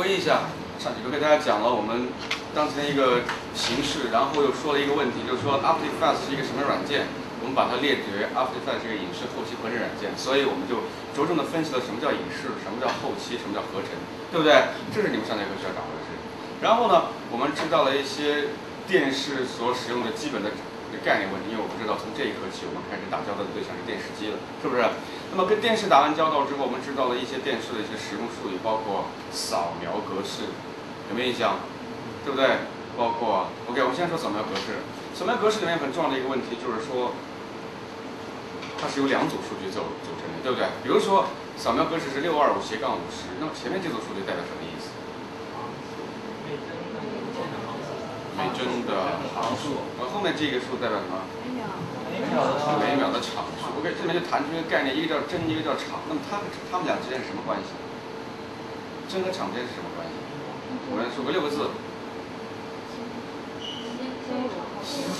回忆一下，上几课给大家讲了我们当前一个形式，然后又说了一个问题，就是说 After Effects 是一个什么软件？我们把它列举为 After Effects 是一个影视后期合成软件，所以我们就着重的分析了什么叫影视，什么叫后期，什么叫合成，对不对？这是你们上节课需要掌握的事情。然后呢，我们知道了一些电视所使用的基本的概念问题，因为我们知道从这一刻起，我们开始打交道的对象是电视机了，是不是？那么跟电视打完交道之后，我们知道了一些电视的一些使用术语，包括扫描格式，有没有印象？对不对？包括 OK，我们先说扫描格式。扫描格式里面很重要的一个问题就是说，它是由两组数据组组成的，对不对？比如说扫描格式是六二五斜杠五十，那么前面这组数据代表什么意思？每帧的行数。那后面这个数代表什么？每秒的场数，OK，这里面就谈出一个概念，一个叫帧，一个叫场。那么它它们俩之间是什么关系？帧和场之间是什么关系？我们说个六个字：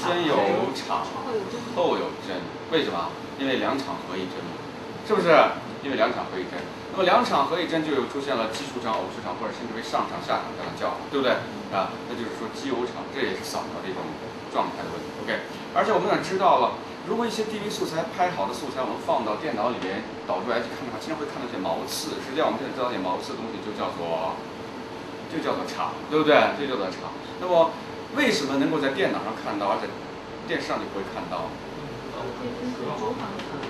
先有场，后有帧。为什么？因为两场合一帧嘛，是不是？因为两场合一帧。那么两场合一帧就有出现了奇数场、偶数场，或者甚至为上场、下场这样叫，对不对？啊，那就是说奇偶场，这也是扫描的一种状态的问题。OK，而且我们也知道了。如果一些 DV 素材拍好的素材，我们放到电脑里面导出来去看的话，经常会看到一些毛刺。实际上，我们现在知道一些毛刺的东西就叫做，就叫做场，对不对？这叫做场。那么，为什么能够在电脑上看到，而且电视上就不会看到？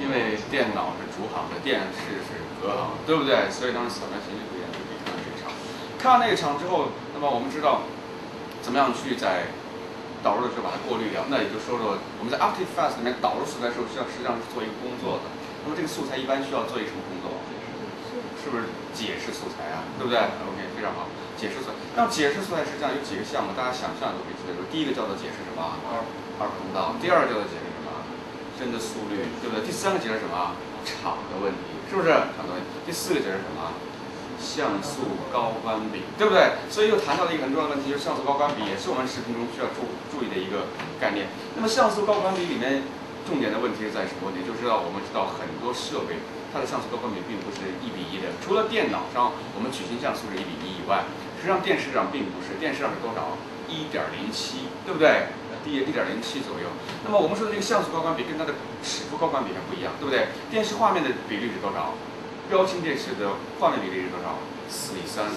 因为电脑是主行的，电视是隔行，对不对？所以当时扫描形式不一样，就可以看到这个场。看到那个场之后，那么我们知道怎么样去在。导入的时候把它过滤掉，那也就说说我们在 After Effects 里面导入素材的时候，需要实际上是做一个工作的。那么这个素材一般需要做一什么工作？是不是解释素材啊？对不对？OK，非常好，解释素材。那解释素材实际上有几个项目，大家想象都可以记得住。第一个叫做解释什么？二通道。第二个叫做解释什么？帧的速率，对不对？第三个解释什么？场的问题，是不是？场的问题。第四个解释什么？像素高宽比，对不对？所以又谈到了一个很重要的问题，就是像素高宽比也是我们视频中需要注注意的一个概念。那么像素高宽比里面重点的问题是在什么问题？就知道我们知道很多设备它的像素高宽比并不是一比一的，除了电脑上我们矩形像素是一比一以外，实际上电视上并不是，电视上是多少？一点零七，对不对？低一点零七左右。那么我们说的这个像素高宽比跟它的尺幅高宽比还不一样，对不对？电视画面的比例是多少？标清电视的画面比例是多少？四比三。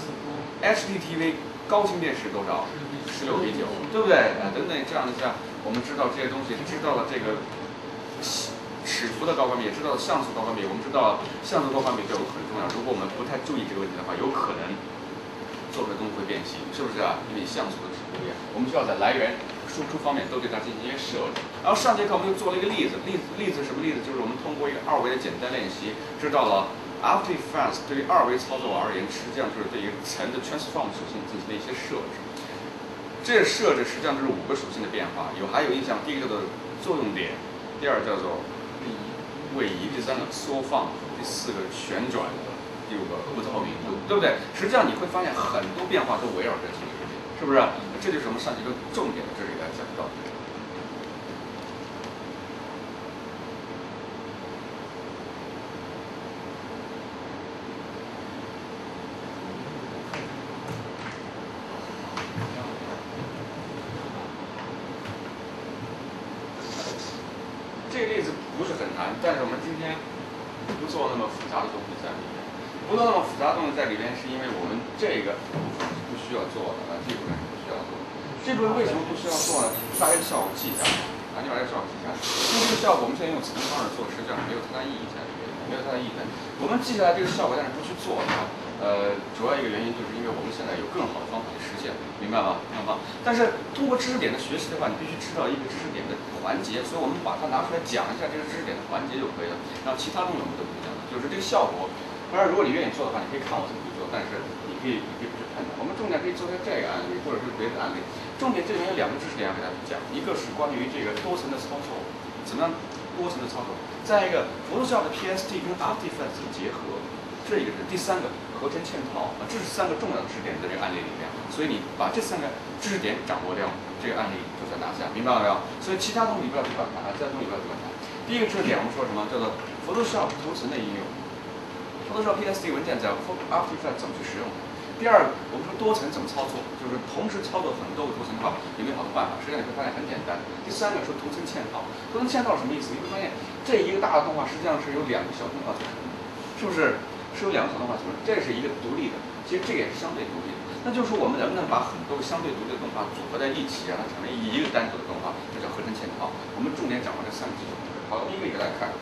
HDTV 高清电视多少？十六比九，对不对？啊，等等这样的像，我们知道这些东西，知道了这个尺幅的高光比，也知道了像素高光比。我们知道像素高光比这个很重要。如果我们不太注意这个问题的话，有可能做出来东西会变形，是不是啊？因为像素的尺度不一样，我们需要在来源、输出方面都对它进行一些设置。然后上节课我们又做了一个例子，例例子什么例子？就是我们通过一个二维的简单练习，知道了。After Effects 对于二维操作而言，实际上就是对一个层的 transform 属性进行了一些设置。这设置实际上就是五个属性的变化，有还有印象。第一个叫做作用点，第二叫做位移，第三个缩放，第四个旋转，第五个不透明度，对不对？实际上你会发现很多变化都围绕这个，是不是？这就是我们上节课重点的这里来讲到的。这个例子不是很难。但是我们今天不做那么复杂的东西在里面，不做那么复杂的东西在里面，是因为我们这个需要做的啊，这部分是不需要做的。这部分为什么不需要做呢？把这个效果记下来，啊，你把这个效果记下来。因为这个效果我们现在用层方式做，实际上没有太大意义在里面，没有太大意义在。我们记下来这个效果，但是不去做它，呃，主要一个原因就是因为我们现在有更好的方法去实现，明白吗？明白吗？但是通过知识点的学习的话，你必须知道一个知识点的环节，所以我们把它拿出来讲一下这个知识点的环节就可以了。然后其他东西我们都不讲了，就是这个效果。当然，如果你愿意做的话，你可以看我怎么去做，但是你可以你可以我们重点可以做一下这个案例，或者是别的案例。重点这里面有两个知识点要给大家讲，一个是关于这个多层的操作，怎么样多层的操作；再一个，Photoshop 的 PSD 跟 After Effects 的结合。这一个是第三个合成嵌套啊，这是三个重要的知识点在这个案例里面，所以你把这三个知识点掌握掉，这个案例就算拿下，明白了没有？所以其他东西不要去管它啊，其他东西不要去管它。第一个知识点我们说什么？叫做 Photoshop 图层的应用，Photoshop PSD 文件在 After Effects 怎么去使用？第二个，我们说多层怎么操作，就是同时操作很多个图层的话，有没有好的办法？实际上你会发现很简单。第三个说图层嵌套，图层嵌套什么意思？你会发现这一个大的动画实际上是由两个小动画组成，是不是？是由两个小动画组成，这是一个独立的，其实这也是相对独立的。那就是说我们能不能把很多个相对独立的动画组合在一起，让它成为一个单独的动画，这叫合成嵌套。我们重点讲完这三个技术。好，一个一个来看，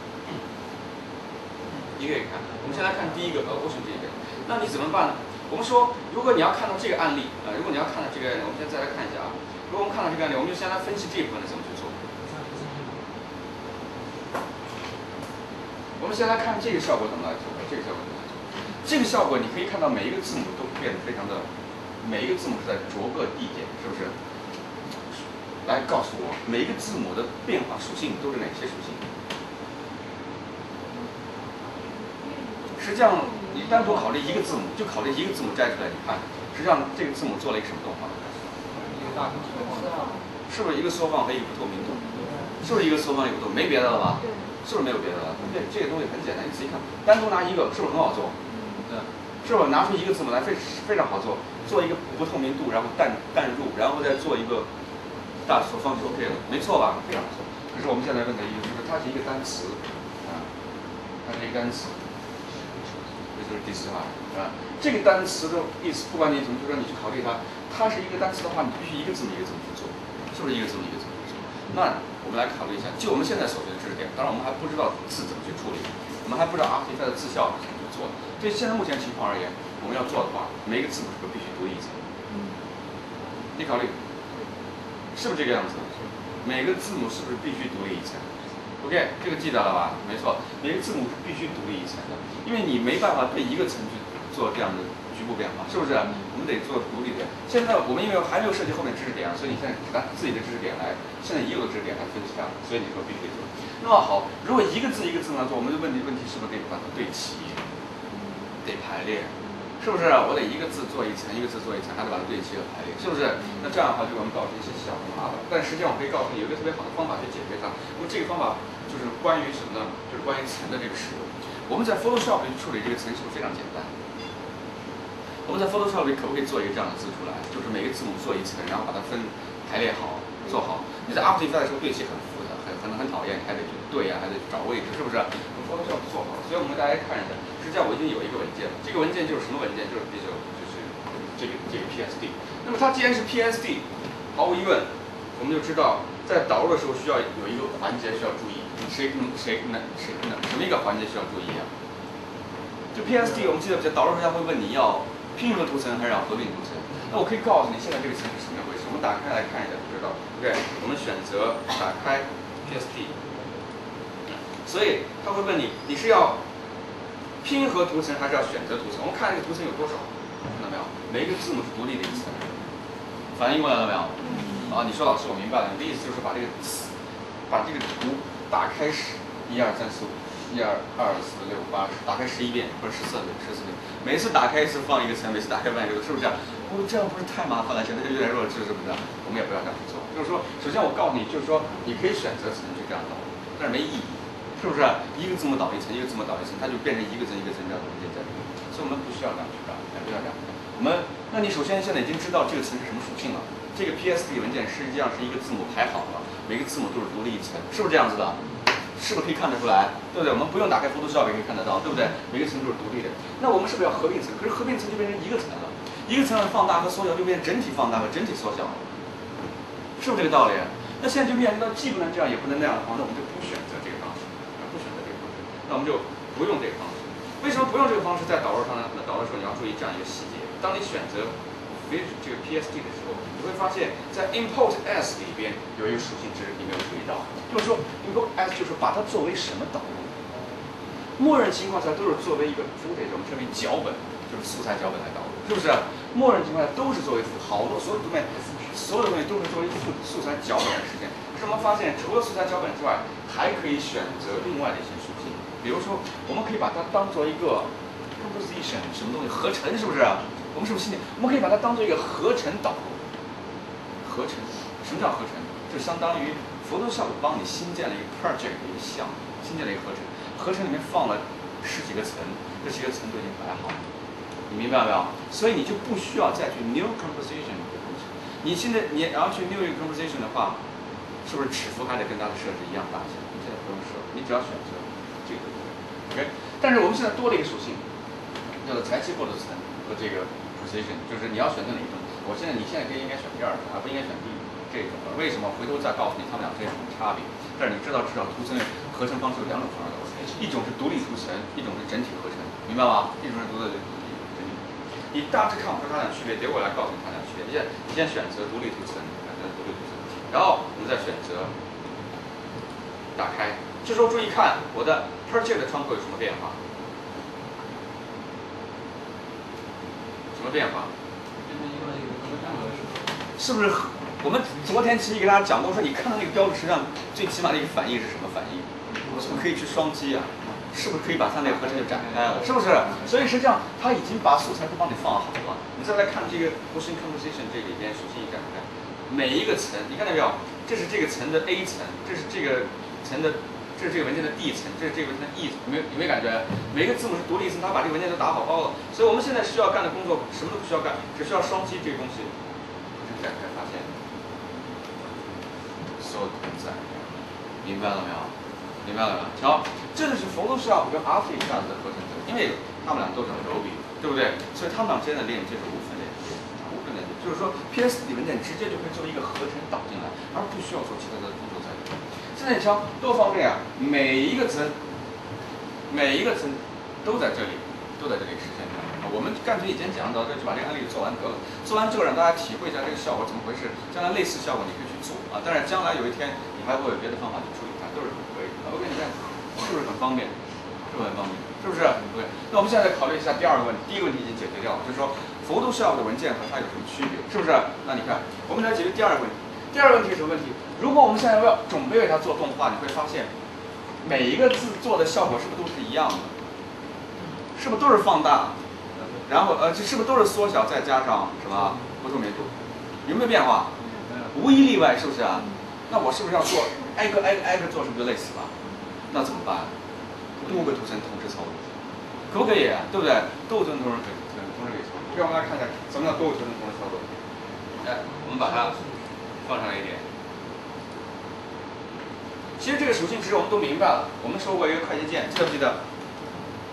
一个一个看。我们先来看第一个，呃，我选这个。那你怎么办呢？我们说，如果你要看到这个案例，呃，如果你要看到这个案例，我们先再来看一下啊。如果我们看到这个案例，我们就先来分析这一部分的怎么去做。我们先来看这个效果怎么来做，这个效果怎么来做。这个效果你可以看到每一个字母都变得非常的，每一个字母是在逐个递减，是不是？来告诉我，每一个字母的变化属性都是哪些属性？实际上，你单独考虑一个字母，就考虑一个字母摘出来，你看，实际上这个字母做了一个什么动画？一个大空缩放，是不是一个缩放和一个不透明度？是不是一个缩放一个不透明？没别的了吧？是不是没有别的了？这这个东西很简单，你自己看，单独拿一个是不是很好做？对，是不是拿出一个字母来非非常好做？做一个不透明度，然后淡淡入，然后再做一个大缩放就 OK 了，没错吧？非常不错。可是我们现在问的一个就是它是一个单词啊，它是一个单词。这就是第四句话啊，这个单词的意思，不管你怎么，就说你去考虑它，它是一个单词的话，你必须一个字母一个字母去做，是不是一个字母一个字母去做？那我们来考虑一下，就我们现在所学的知识点，当然我们还不知道字怎么去处理，我们还不知道 After 的字效是怎么去做的。对现在目前情况而言，我们要做的话，每个字母是不是必须读一层？你考虑，是不是这个样子？每个字母是不是必须独立一层？OK，这个记得了吧？没错，每个字母是必须独立一层的，因为你没办法对一个层去做这样的局部变化，是不是？我们得做独立的。现在我们因为还没有涉及后面知识点啊，所以你现在只拿自己的知识点来，现在已有的知识点来分析它，所以你说必须得做。那么好，如果一个字一个字来做，我们的问题问题是不是得把它对齐，得排列？是不是？我得一个字做一层，一个字做一层，还得把它对齐和排列，是不是？那这样的话就给我们造成一些小的麻烦。但实际上我可以告诉你，有一个特别好的方法去解决它。那么这个方法就是关于什么呢？就是关于层的这个使用。我们在 Photoshop 里处理这个层是不是非常简单？我们在 Photoshop 里可不可以做一个这样的字出来？就是每个字母做一层，然后把它分排列好，做好。你在 After Effects 的时候对齐很复杂，很很很讨厌，还得去对呀，还得找位置，是不是？我们 Photoshop 做好，所以我们大家看一下。实际上我已经有一个文件了，这个文件就是什么文件？就是 Visual，就是这个这个 PSD。那么它既然是 PSD，毫无疑问，我们就知道在导入的时候需要有一个环节需要注意。谁能谁能谁能什么一个环节需要注意啊？就 PSD，我们记得在导入时他会问你要拼合图层还是要合并图层？那我可以告诉你，现在这个层是什么回事？我们打开来看一下就知道。OK，我们选择打开 PSD，所以他会问你，你是要拼合图层还是要选择图层？我们看这个图层有多少，看到没有？每一个字母是独立的一层，反应过来了没有？啊，你说老师我明白了，你的意思就是把这个词，把这个图打开十，一二三四五，一二二四六八十，打开十一遍或者十四遍，十四遍，每次打开一次放一个层，每次打开放一个，是不是这样？不，这样不是太麻烦了，显得有点弱智，是不是？我们也不要这样去做。就是说，首先我告诉你，就是说你可以选择层去这样导，但是没意义。是不是一个字母导一层，一个字母导一层，它就变成一个层一个层这样的文件在里面，所以我们不需要这样去干，不要这样。我们，那你首先现在已经知道这个层是什么属性了。这个 PSD 文件实际上是一个字母排好了，每个字母都是独立一层，是不是这样子的？是不是可以看得出来？对不对？我们不用打开 Photoshop 也可以看得到，对不对？每个层都是独立的。那我们是不是要合并层？可是合并层就变成一个层了，一个层放大和缩小就变成整体放大和整体缩小了，是不是这个道理？那现在就面临到既不能这样也不能那样的话，那我们就不选择这个方式，不选择这个方式，那我们就不用这个方式。为什么不用这个方式？在导入上呢？那导入的时候你要注意这样一个细节：当你选择 v 这个 PSD 的时候，你会发现在 Import As 里边有一个属性值你没有注意到，就是说 Import As 就是把它作为什么导入？默认情况下都是作为一个 footage，我们称为脚本，就是素材脚本来导入，是不是？默认情况下都是作为好多所有图片，所有的东西都是作为素素材脚本来实现。可是我们发现，除了素材脚本之外，还可以选择另外的一些属性，比如说，我们可以把它当做一个 composition 什么东西合成，是不是？我们是不是信念？我们可以把它当做一个合成导入。合成，什么叫合成？就相当于 Photoshop 帮你新建了一个 project 一个项目，新建了一个合成，合成里面放了十几个层，这几个层都已经摆好了。你明白没有？所以你就不需要再去 new composition 这个东西。你现在你然后去 new composition 的话，是不是尺幅还得跟它的设置一样大小？你现在不用设，你只要选择，OK。但是我们现在多了一个属性，叫做裁切过的层和这个 position，就是你要选择哪一种。我现在你现在可以应该选第二种，而不应该选第这种。为什么？回头再告诉你它们俩之间有什么差别。但是你知道，至少图层合成方式有两种方式，一种是独立图层，一种是整体合成，明白吗？一种是独立整体。你大致看不出它俩区别，得我来告诉你它俩区别。你先你先选择独立图层，选择独立图层，然后我们再选择打开。这时候注意看我的 Project 的窗口有什么变化？什么变化？是不是？我们昨天其实给大家讲过，说你看到那个标志，实际上最起码的一个反应是什么反应？是不是可以去双击啊？是不是可以把它那个合成就展开了？是不是？所以实际上它已经把素材都帮你放好了。你再来看这个 Motion Composition 这里边首先一展开，每一个层，你看到没有？这是这个层的 A 层，这是这个层的。这是这个文件的 D 层，这是这个文件的 E 层，有没有有没有感觉？每个字母是独立层，它把这个文件都打好包了。所以我们现在需要干的工作什么都不需要干，只需要双击这个东西，就展开发现，所有都在，明白了没有？明白了没有？瞧，这就是 Photoshop 跟 After Effects 的合成者，因为他们俩都是 Adobe，对不对？所以他们俩之间的链接是无缝链接，无缝链接，就是说 PSD 文件直接就可以作为一个合成导进来，而不需要做其他的工作现在你瞧多方便啊！每一个层，每一个层都在这里，都在这里实现的。我们干脆以前讲到这，就把这个案例做完得了。做完之后让大家体会一下这个效果怎么回事。将来类似效果你可以去做啊。但是将来有一天你还会有别的方法去处理它，都是很可以的。OK，你看是不是很方便？是不是很方便？是不是？OK。那我们现在考虑一下第二个问题。第一个问题已经解决掉了，就是说幅度效的文件和它有什么区别？是不是？那你看，我们来解决第二个问题。第二个问题是什么问题？如果我们现在要准备为它做动画，你会发现每一个字做的效果是不是都是一样的？是不是都是放大？然后呃，这是不是都是缩小再加上什么不透明度？有没有变化？无一例外，是不是啊？那我是不是要做挨个挨个挨个做，是不是就累死了？那怎么办？多个图层同时操作，可不可以？对不对？多个图层同时可以，同时可以操作。让我们来看一下什么叫多个图层同时操作。哎，我们把它。放上来一点。其实这个属性其实我们都明白了。我们说过一个快捷键，记得不记得？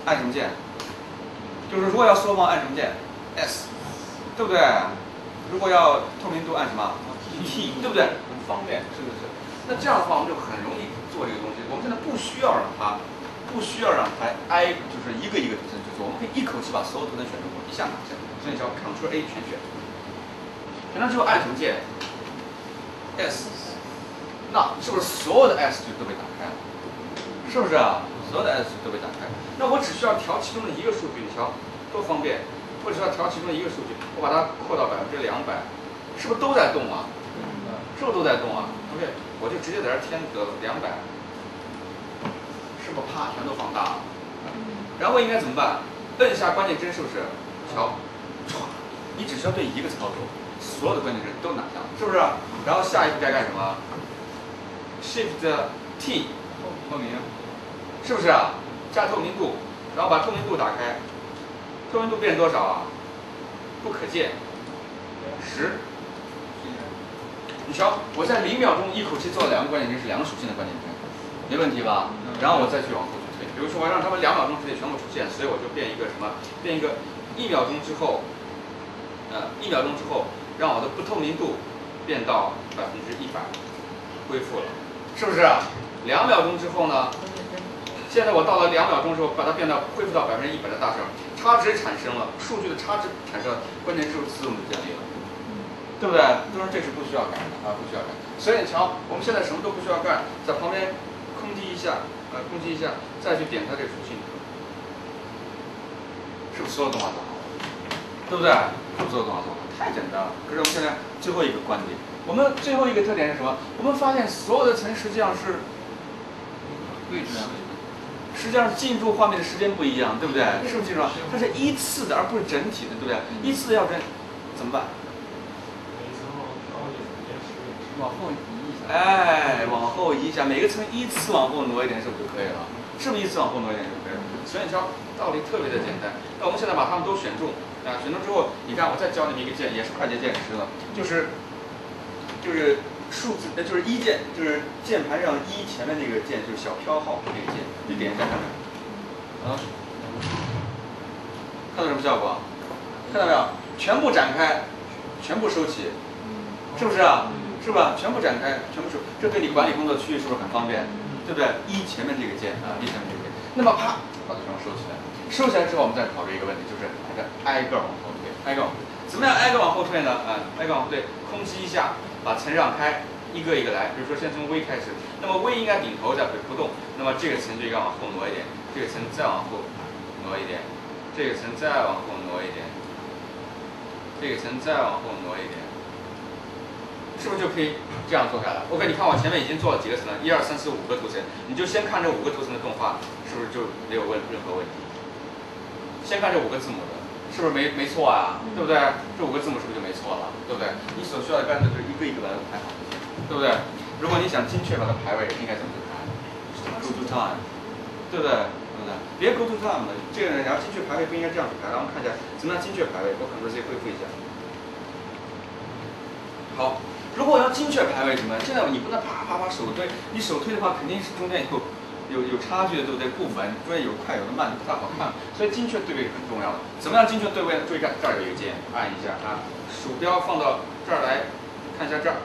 按什么键？就是如果要缩放按什么键？S，对不对？如果要透明度按什么？T，对不对？很方便，是不是？那这样的话我们就很容易做这个东西。我们现在不需要让它，不需要让它挨，就是一个一个图层去做。我们可以一口气把所有图层选中，一下拿下。所以叫 Ctrl A 全选。选了之后按什么键？S，那是不是所有的 S 就都被打开了？是不是啊？所有的 S 都被打开。那我只需要调其中的一个数据，你瞧多方便。我只要调其中的一个数据，我把它扩到百分之两百，是不是都在动啊？是不是都在动啊？OK，我就直接在这添个两百，是不是啪全都放大了？然后应该怎么办？摁一下关键帧，是不是？瞧，唰，你只需要对一个操作。所有的关键帧都拿下，是不是？然后下一步该干什么？Shift T，透明，是不是啊？加透明度，然后把透明度打开，透明度变多少啊？不可见，十。你瞧，我在零秒钟一口气做了两个关键帧，是两个属性的关键帧，没问题吧？然后我再去往后去推，比如说我让他们两秒钟之内全部出现，所以我就变一个什么？变一个一秒钟之后，呃，一秒钟之后。让我的不透明度变到百分之一百，恢复了，是不是？两秒钟之后呢？现在我到了两秒钟之后，把它变到恢复到百分之一百的大小，差值产生了，数据的差值产生了，关键是不是自动就建立了？对不对？都说这是不需要改的啊，不需要改。所以你瞧，我们现在什么都不需要干，在旁边空击一下，呃，空击一下，再去点它这属性，是不是所有动画都好了？对不对？是不是所有动画都好？太简单了，可是我们现在最后一个观点，我们最后一个特点是什么？我们发现所有的层实际上是位置，实际上进入画面的时间不一样，对不对？是不是记住了？它是依次的，而不是整体的，对不对？依次要跟怎么办？往后移一下。哎，往后移一下，每个层依次往后挪一点，是不是就可以了？是不是依次往后挪一点就可以了？所以你瞧，道理特别的简单。那我们现在把它们都选中。啊，选中之后，你看我再教你们一个键，也是快捷键识的，就是就是数字，呃，就是一键，就是键盘上一前面那个键，就是小飘号那个键，你点一下看看。啊，看到什么效果？看到没有？全部展开，全部收起，是不是啊？是吧？全部展开，全部收，这对你管理工作区域是不是很方便？对不对？一前面这个键啊，一前面这个键，那么啪，把它全部收起来。收起来之后，我们再考虑一个问题，就是把它挨个往后推，挨个往后退。怎么样挨个往后退呢？啊，挨个往后退，空击一下，把层让开，一个一个来。比如说先从 V 开始，那么 V 应该顶头在不动，那么这个层就应该往后挪一点，这个层再往后挪一点，这个层再往后挪一点，这个层再往后挪一点，是不是就可以这样做下来？OK，你看我前面已经做了几个层了，一二三四五个图层，你就先看这五个图层的动画，是不是就没有问任何问题？先看这五个字母的，是不是没没错啊？对不对？这五个字母是不是就没错了？对不对？你所需要干的就是一个一个把它排好，对不对？如果你想精确把它排位，应该怎么去排？Go to time，对不对？对不对？别 Go to time 了，这个人然后精确排位不应该这样去排。让我们看一下怎么样精确排位。我可能直接恢复一下。好，如果我要精确排位什么？现在你不能啪啪啪手推，你手推的话肯定是中间有有有差距的，对不对？不稳，中间有快有的慢，不太好看。所以精确对位很重要。怎么样精确对位？注意看，这儿有一个键，按一下啊，鼠标放到这儿来，看一下这儿，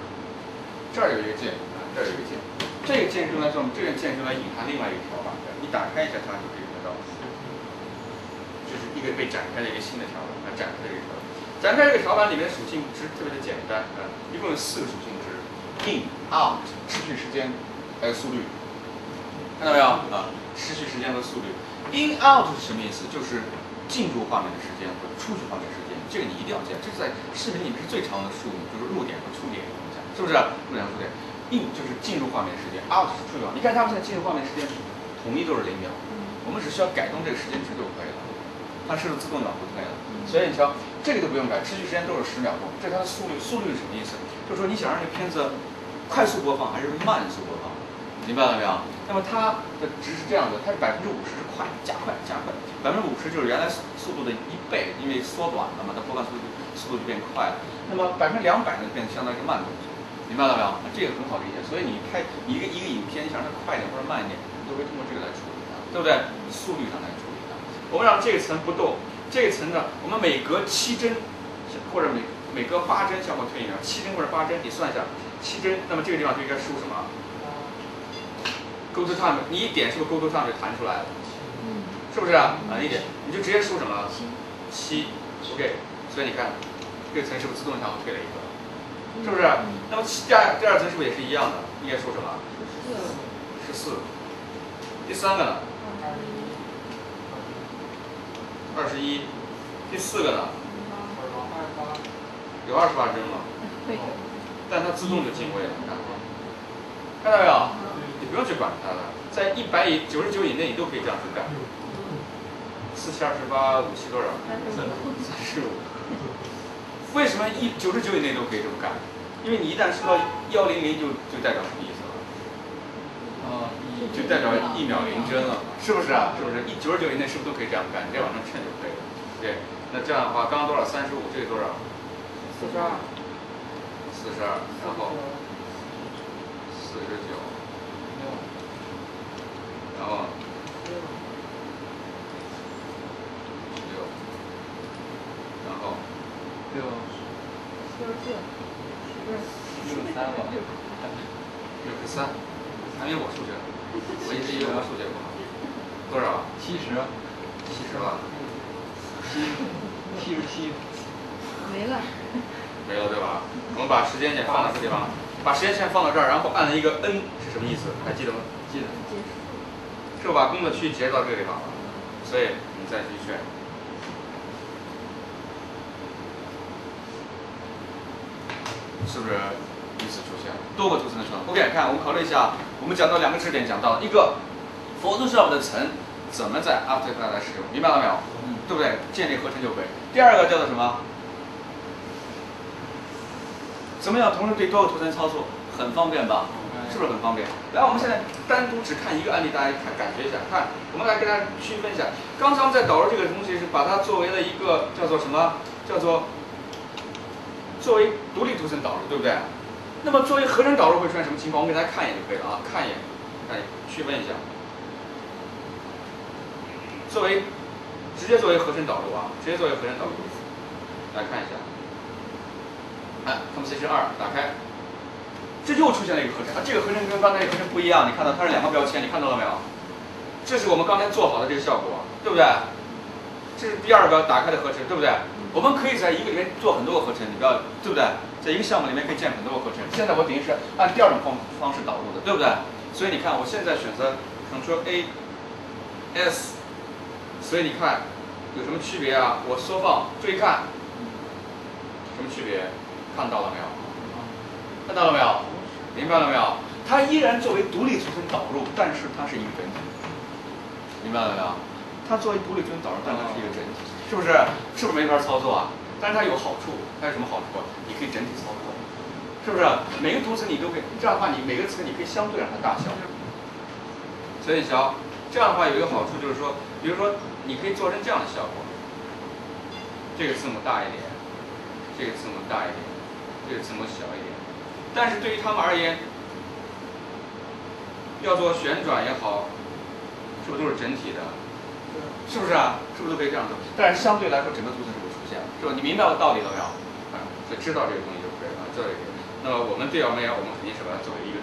这儿有一个键啊，这儿有一个键。这个键是用来做什么？这个键是用来隐含另外一个条板的。你打开一下它，就可以看到，这是一个被展开的一个新的条板啊，展开的一个条板。展开这个条板里面属性值特别的简单啊，一共有四个属性值：in、out、持续时间还有速率。看到没有啊？持续时间和速率。in out 是什么意思？就是进入画面的时间和出去画面时间。这个你一定要记，这是在视频里面是最长的术语，就是入点和出点。是不是？入点出点。in 就是进入画面时间，out 是出去。你看他们现在进入画面时间统一都是零秒，我们只需要改动这个时间值就可以了，它是自动脑不退了。所以你瞧，这个都不用改，持续时间都是十秒钟。这是它的速率，速率是什么意思？就是说你想让这个片子快速播放还是慢速播放？明白了没有？那么它的值是这样的，它是百分之五十是快，加快加快，百分之五十就是原来速度的一倍，因为缩短了嘛，它播放速度速度就变快了。那么百分之两百呢，变相当于是慢动作，明白了没有？那这个很好理解。所以你拍一个一个影片，你想让它快一点或者慢一点，你都会通过这个来处理它，对不对？速率上来处理它。我们让这个层不动。这个层呢，我们每隔七帧，或者每每隔八帧向后推一秒，七帧或者八帧，你算一下，七帧，那么这个地方就应该输什么？Go to time，你一点是不是 Go to time 就弹出来了？嗯，是不是啊？啊，一点，你就直接输什么？七，OK。所以你看，这个层是不是自动向后退了一个？是不是？那么第二第二层是不是也是一样的？应该输什么？十四。第三个呢？二十一，第四个呢？有二十八帧吗？但它自动就进位了，看看到没有？你不用去管它了，在一百以九十九以内，你都可以这样去干。四七二十八，五七多少？三十五。为什么一九十九以内都可以这么干？因为你一旦说到幺零零，就就代表什么意思了？啊，就代表一秒零帧了，是不是啊？是不是？一九十九以内是不是都可以这样干？你再往上衬就可以了。对，那这样的话，刚刚多少？三十五，这个多少？四十二。四十二，然后四十九，然后六，然后六，六十四，六十三吧？六十三，还没我数学，我一直以为我数学不好。多少？七十，七十吧。七，七十七。没了。没了对吧？我们把时间线放到这地方，把时间线放到这儿，然后按了一个 N 是什么意思？还记得吗？记得。是不把工作区截到这个地方了？所以你再去选，是不是依次出现多个图层的成 OK，看我们考虑一下，我们讲到两个知识点，讲到一个 Photoshop 的层怎么在 After Effects 来使用，明白了没有？嗯，对不对？建立合成就可以。第二个叫做什么？怎么样同时对多个图层操作？很方便吧？是不是很方便？来，我们现在单独只看一个案例，大家看感觉一下。看，我们来给大家区分一下。刚才我们在导入这个东西是把它作为了一个叫做什么？叫做作为独立图层导入，对不对？那么作为合成导入会出现什么情况？我们给大家看一眼就可以了啊，看一眼，看一眼，区分一下。作为直接作为合成导入啊，直接作为合成导入，来看一下。哎，Composition 二打开，这又出现了一个合成，啊，这个合成跟刚才那个合成不一样，你看到它是两个标签，你看到了没有？这是我们刚才做好的这个效果，对不对？这是第二个打开的合成，对不对？我们可以在一个里面做很多个合成，你不要，对不对？在一个项目里面可以建很多个合成。现在我等于是按第二种方方式导入的，对不对？所以你看，我现在选择 Ctrl A S，所以你看有什么区别啊？我缩放，注意看，什么区别？看到了没有？看到了没有？明白了没有？它依然作为独立图层导入，但是它是一个整体。明白了没有？它作为独立图层导入，但它是一个整体，是不是？是不是没法操作啊？但是它有好处，它有什么好处？你可以整体操作，是不是？每个图层你都可以，这样的话你每个层你可以相对让它大小。所以小，这样的话有一个好处就是说，比如说你可以做成这样的效果，这个字母大一点，这个字母大一点。这个字母小一点，但是对于他们而言，要做旋转也好，是不是都是整体的？是不是啊？是不是都可以这样做？但是相对来说，整个图层是会出现了，是吧？你明白我道理了没有？啊，所以知道这个东西就可以了，这个。那么我们对没有，我们肯定是把它作为一个独